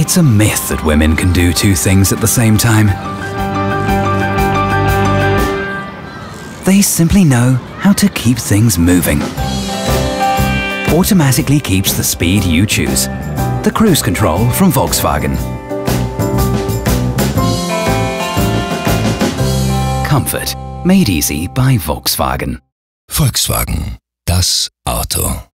It's a myth that women can do two things at the same time. They simply know how to keep things moving. Automatically keeps the speed you choose. The cruise control from Volkswagen. Comfort. Made easy by Volkswagen. Volkswagen. Das Auto.